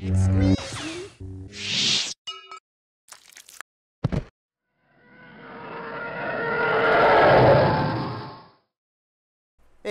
Hey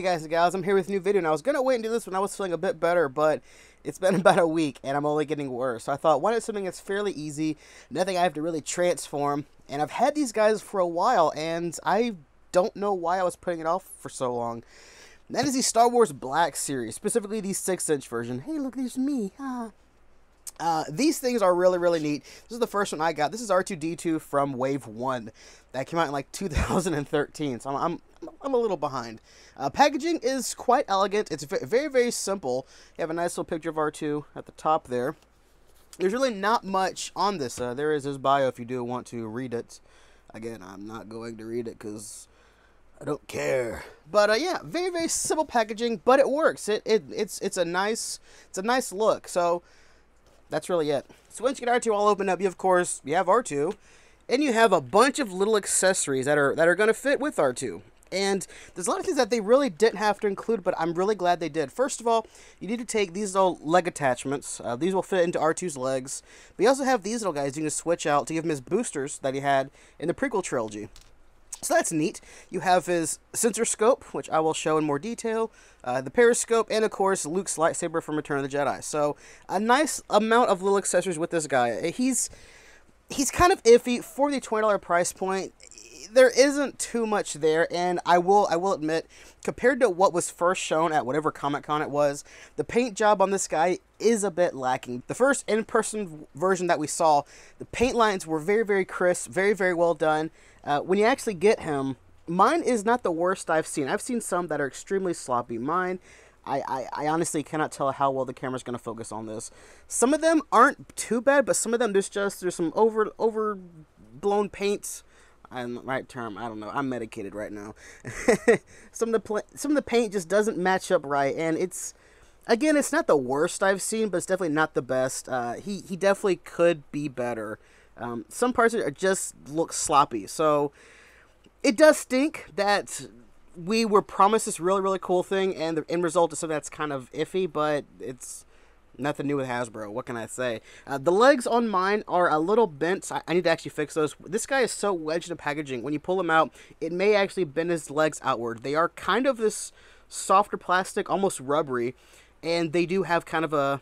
guys and gals, I'm here with a new video, and I was going to wait and do this when I was feeling a bit better, but it's been about a week, and I'm only getting worse. So I thought, why not something that's fairly easy, nothing I have to really transform, and I've had these guys for a while, and I don't know why I was putting it off for so long. And that is the Star Wars Black series, specifically the 6-inch version. Hey, look, there's me. Ah. Uh, these things are really, really neat. This is the first one I got. This is R2D2 from Wave 1. That came out in like 2013, so I'm, I'm, I'm a little behind. Uh, packaging is quite elegant. It's very, very simple. You have a nice little picture of R2 at the top there. There's really not much on this. Uh, there is his bio if you do want to read it. Again, I'm not going to read it because I don't care. But uh, yeah, very, very simple packaging, but it works. It, it it's it's a nice it's a nice look. So that's really it. So once you get R2 all opened up, you of course you have R2, and you have a bunch of little accessories that are that are going to fit with R2. And there's a lot of things that they really didn't have to include, but I'm really glad they did. First of all, you need to take these little leg attachments. Uh, these will fit into R2's legs. But you also have these little guys you can switch out to give him his boosters that he had in the prequel trilogy. So that's neat. You have his sensor scope, which I will show in more detail, uh, the periscope, and of course Luke's lightsaber from Return of the Jedi. So a nice amount of little accessories with this guy. He's he's kind of iffy for the twenty dollar price point. There isn't too much there, and I will I will admit, compared to what was first shown at whatever Comic Con it was, the paint job on this guy is a bit lacking. The first in person version that we saw, the paint lines were very very crisp, very very well done. Uh, when you actually get him, mine is not the worst I've seen. I've seen some that are extremely sloppy. Mine, I, I, I honestly cannot tell how well the camera's going to focus on this. Some of them aren't too bad, but some of them there's just there's some over overblown paints. I'm right term. I don't know. I'm medicated right now. some of the some of the paint just doesn't match up right, and it's again, it's not the worst I've seen, but it's definitely not the best. Uh, he he definitely could be better. Um, some parts are just look sloppy. So it does stink that we were promised this really, really cool thing, and the end result is something that's kind of iffy, but it's nothing new with Hasbro. What can I say? Uh, the legs on mine are a little bent. I, I, need to actually fix those. This guy is so wedged in packaging. When you pull him out, it may actually bend his legs outward. They are kind of this softer plastic, almost rubbery, and they do have kind of a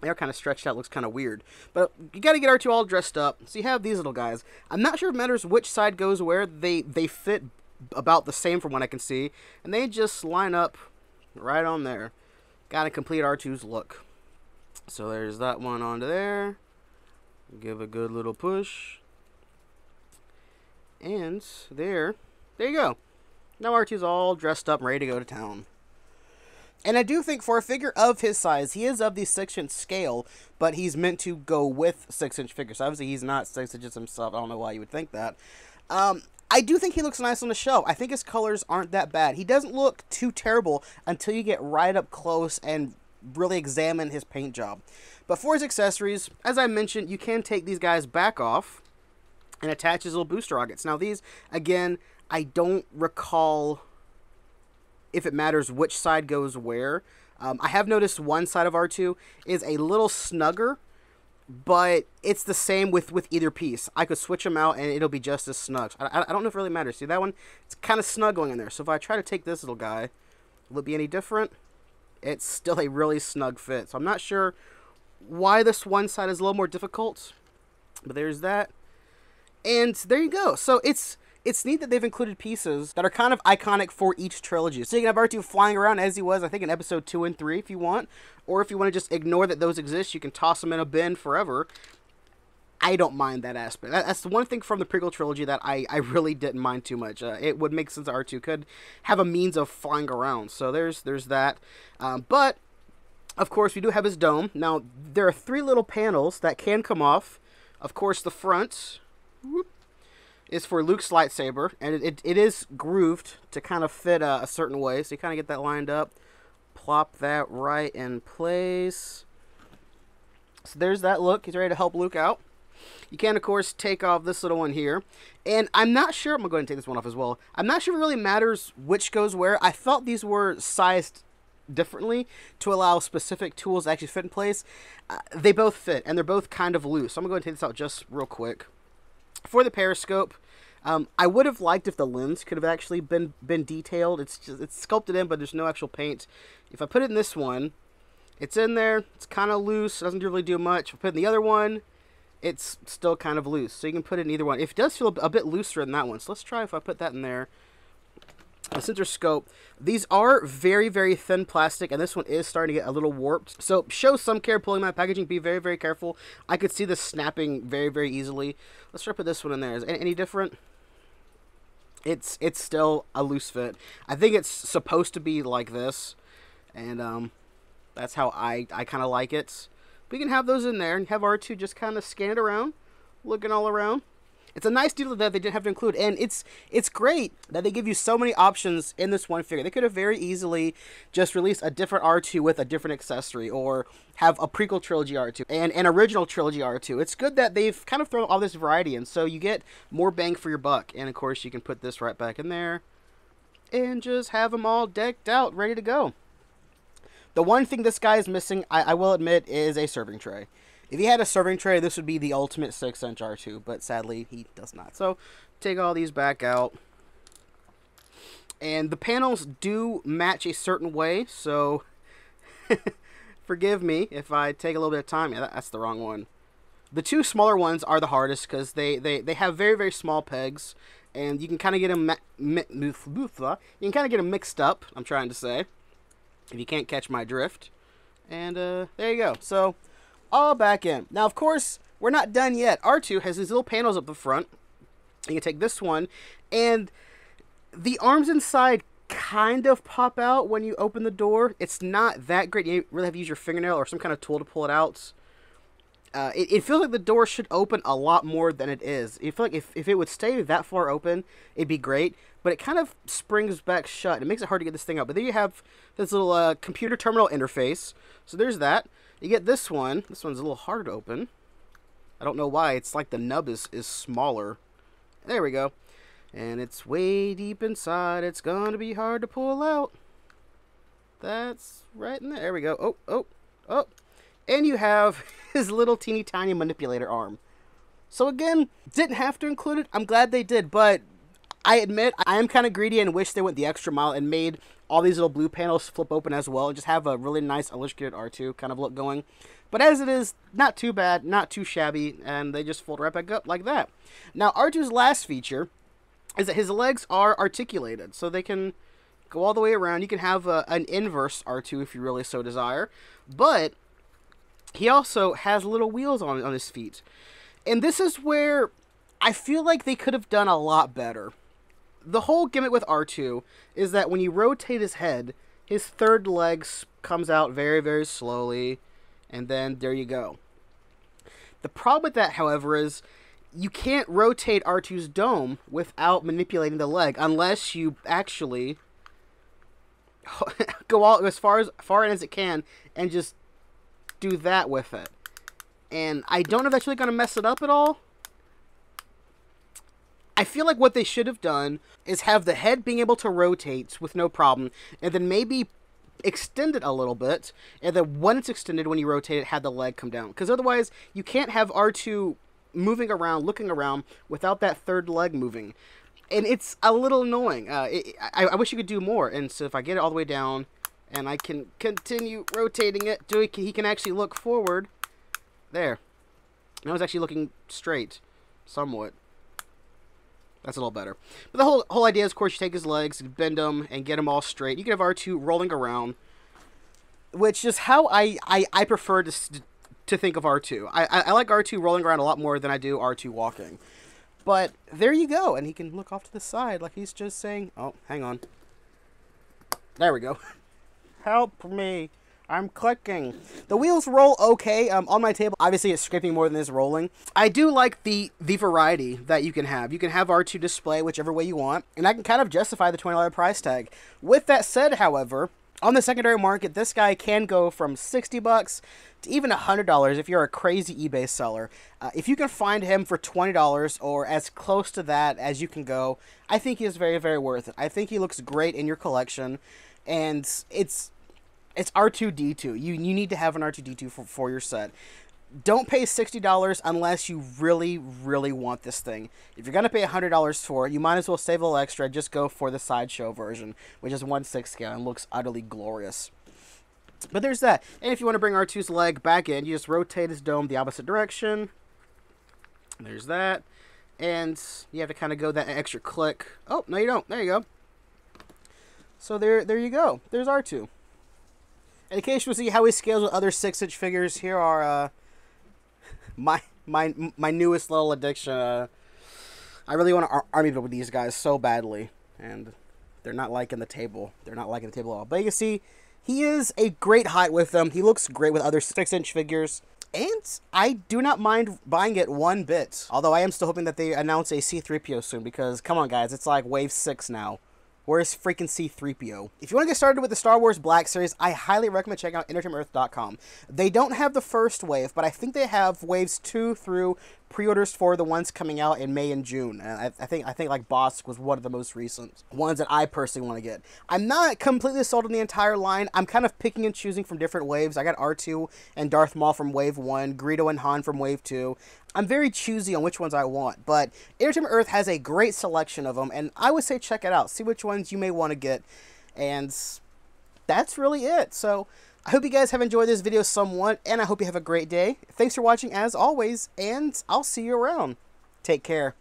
they're kind of stretched out, looks kind of weird. But you got to get R2 all dressed up. So you have these little guys. I'm not sure it matters which side goes where. They they fit about the same from what I can see, and they just line up right on there. Got to complete R2's look. So there's that one onto there. Give a good little push. And there, there you go. Now R2's all dressed up and ready to go to town. And I do think for a figure of his size, he is of the six inch scale, but he's meant to go with six inch figures. Obviously, he's not six inches himself. I don't know why you would think that. Um, I do think he looks nice on the show. I think his colors aren't that bad. He doesn't look too terrible until you get right up close and really examine his paint job. But for his accessories, as I mentioned, you can take these guys back off and attach his little booster rockets. Now, these, again, I don't recall if it matters which side goes where. Um, I have noticed one side of R2 is a little snugger, but it's the same with, with either piece. I could switch them out and it'll be just as snug. I, I don't know if it really matters. See, that one, it's kind of snug going in there. So if I try to take this little guy, will it be any different? It's still a really snug fit. So I'm not sure why this one side is a little more difficult, but there's that. And there you go. So it's it's neat that they've included pieces that are kind of iconic for each trilogy. So you can have R2 flying around as he was, I think, in episode 2 and 3 if you want. Or if you want to just ignore that those exist, you can toss them in a bin forever. I don't mind that aspect. That's the one thing from the prequel trilogy that I, I really didn't mind too much. Uh, it would make sense that R2 could have a means of flying around. So there's there's that. Um, but, of course, we do have his dome. Now, there are three little panels that can come off. Of course, the front. Whoop, is for Luke's lightsaber, and it, it, it is grooved to kind of fit a, a certain way. So you kind of get that lined up, plop that right in place. So there's that look. He's ready to help Luke out. You can, of course, take off this little one here. And I'm not sure, I'm going to go ahead and take this one off as well. I'm not sure it really matters which goes where. I thought these were sized differently to allow specific tools to actually fit in place. Uh, they both fit, and they're both kind of loose. So I'm going to go and take this out just real quick. For the periscope, um, I would have liked if the lens could have actually been been detailed. It's just it's sculpted in, but there's no actual paint. If I put it in this one, it's in there. It's kind of loose. Doesn't really do much. If I put in the other one, it's still kind of loose. So you can put it in either one. If it does feel a bit looser than that one, so let's try if I put that in there. The sensor scope. These are very, very thin plastic, and this one is starting to get a little warped. So show some care pulling my packaging. Be very, very careful. I could see this snapping very, very easily. Let's try to put this one in there. Is it any different? It's it's still a loose fit. I think it's supposed to be like this, and um, that's how I I kind of like it. We can have those in there and have R2 just kind of scan it around, looking all around. It's a nice deal that they didn't have to include, and it's it's great that they give you so many options in this one figure. They could have very easily just released a different R2 with a different accessory, or have a prequel trilogy R2 and an original trilogy R2. It's good that they've kind of thrown all this variety in, so you get more bang for your buck. And of course, you can put this right back in there, and just have them all decked out, ready to go. The one thing this guy is missing, I, I will admit, is a serving tray. If he had a serving tray, this would be the ultimate 6-inch R2, but sadly, he does not. So, take all these back out. And the panels do match a certain way, so forgive me if I take a little bit of time. Yeah, that's the wrong one. The two smaller ones are the hardest because they, they, they have very, very small pegs, and you can kind of get them uh, you can kind of get them mixed up, I'm trying to say, if you can't catch my drift. And uh, there you go. So, all back in. Now, of course, we're not done yet. R2 has these little panels up the front. You can take this one, and the arms inside kind of pop out when you open the door. It's not that great. You really have to use your fingernail or some kind of tool to pull it out. Uh, it, it, feels like the door should open a lot more than it is. I feel like if, if it would stay that far open, it'd be great. But it kind of springs back shut. It makes it hard to get this thing out. But then you have this little uh, computer terminal interface. So there's that. You get this one. This one's a little hard to open. I don't know why. It's like the nub is, is smaller. There we go. And it's way deep inside. It's going to be hard to pull out. That's right in there. There we go. Oh, oh, oh. And you have his little teeny tiny manipulator arm. So again, didn't have to include it. I'm glad they did, but I admit I am kind of greedy and wish they went the extra mile and made all these little blue panels flip open as well and just have a really nice illustrated R2 kind of look going. But as it is, not too bad, not too shabby, and they just fold right back up like that. Now, R2's last feature is that his legs are articulated, so they can go all the way around. You can have a, an inverse R2 if you really so desire, but he also has little wheels on, on his feet. And this is where I feel like they could have done a lot better the whole gimmick with R2 is that when you rotate his head, his third leg comes out very, very slowly, and then there you go. The problem with that, however, is you can't rotate R2's dome without manipulating the leg unless you actually go all as far as far in as it can and just do that with it. And I don't know if that's really going to mess it up at all I feel like what they should have done is have the head being able to rotate with no problem, and then maybe extend it a little bit, and then when it's extended, when you rotate it, have the leg come down. Because otherwise, you can't have R2 moving around, looking around, without that third leg moving. And it's a little annoying. Uh, it, I, I wish you could do more. And so if I get it all the way down, and I can continue rotating it, so he can, actually look forward. There. Now he's actually looking straight, somewhat. That's a little better. But the whole whole idea is, of course, you take his legs, bend them, and get them all straight. You can have R2 rolling around, which is how I, I, I prefer to, to think of R2. I, I, I like R2 rolling around a lot more than I do R2 walking. But there you go, and he can look off to the side like he's just saying, oh, hang on. There we go. Help me. I'm clicking. The wheels roll okay um, on my table. Obviously, it's scraping more than it's rolling. I do like the the variety that you can have. You can have R2 display whichever way you want, and I can kind of justify the $20 price tag. With that said, however, on the secondary market, this guy can go from 60 bucks to even $100 if you're a crazy eBay seller. Uh, if you can find him for $20 or as close to that as you can go, I think he is very, very worth it. I think he looks great in your collection, and it's it's R2D2. You you need to have an R2D2 for, for your set. Don't pay $60 unless you really, really want this thing. If you're going to pay $100 for it, you might as well save a little extra. Just go for the Sideshow version, which is 1 6 scale and looks utterly glorious. But there's that. And if you want to bring R2's leg back in, you just rotate his dome the opposite direction. There's that. And you have to kind of go that extra click. Oh, no you don't. There you go. So there, there you go. There's R2. And in case you want to see how he scales with other six-inch figures, here are uh, my my my newest little addiction. Uh, I really want to army build with these guys so badly, and they're not liking the table. They're not liking the table at all. But you see he is a great height with them. He looks great with other six-inch figures. And I do not mind buying it one bit. Although I am still hoping that they announce a C-3PO soon because, come on guys, it's like Wave 6 now. Where's freaking C3PO? If you want to get started with the Star Wars Black Series, I highly recommend checking out EntertainmentEarth.com. They don't have the first wave, but I think they have waves 2 through pre-orders for the ones coming out in May and June. And I, I, think I think like Bossk was one of the most recent ones that I personally want to get. I'm not completely sold on the entire line. I'm kind of picking and choosing from different waves. I got R2 and Darth Maul from Wave 1, Greedo and Han from Wave 2. I'm very choosy on which ones I want, but Entertainment Earth has a great selection of them, and I would say check it out. See which ones you may want to get, and that's really it. So I hope you guys have enjoyed this video somewhat, and I hope you have a great day. Thanks for watching as always, and I'll see you around. Take care.